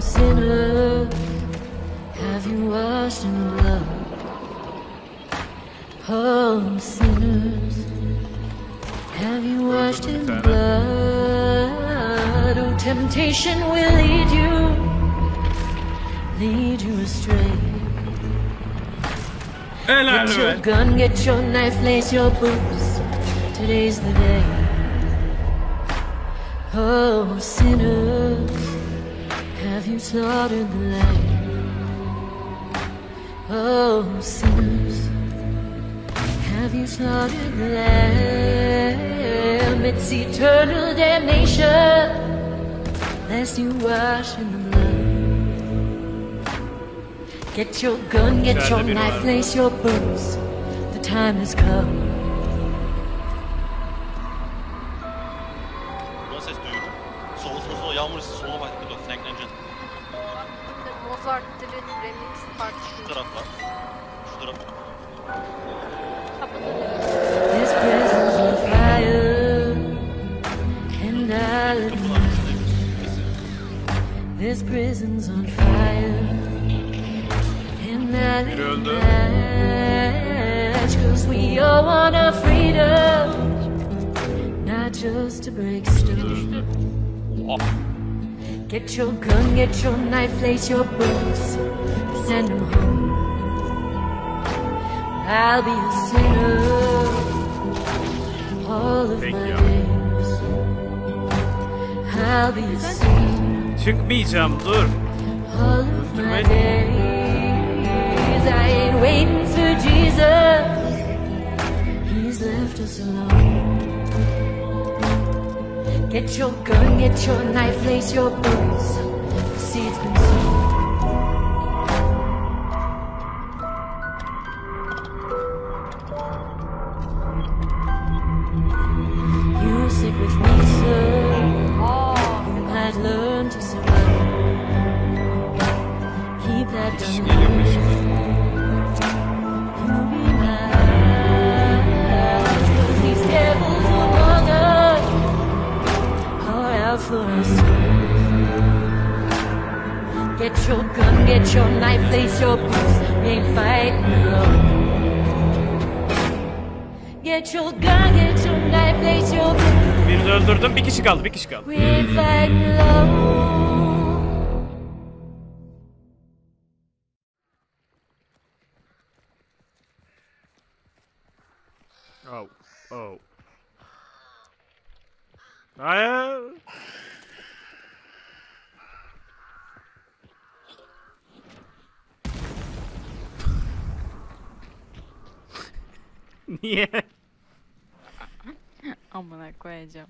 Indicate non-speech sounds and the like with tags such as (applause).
I'm. Have you washed in blood? Oh, sinners. Have you washed in blood? Oh, temptation will lead you, lead you astray. Get your gun, get your knife, lace your boots. Today's the day. Oh, sinners have you slaughtered the lamb? Oh, sinners, have you slaughtered the lamb? It's eternal damnation, lest you wash in the blood. Get your gun, get your knife, var. lace your boots. The time has come. Remix Şu. Şu. This prison's on fire, and admit this prison's on fire, and I'll Biri öldü. 'cause we all want our freedom, not just to break stone. Get your gun, get your knife, lace your boots, send them home. I'll be a sinner all of Thank my you. days. I'll be a sinner Çıkmayacağım dur. all of my Öldürmeyin. days. I ain't waiting for Jesus. He's left us alone. Get your gun, get your knife, lace your boots. The seed's been. You stick with me, sir. You might learn to survive. Keep that Yetiş us. Get your gun, get your knife, lace your boots. We ain't fighting alone. Get your gun, get your knife, lace your boots. Birini öldürdüm. Bir kişi kaldı. Bir kişi kaldı. We ain't fighting alone. Oh. Oh. 来、(laughs) (laughs) 啊。你，我们来怪一下。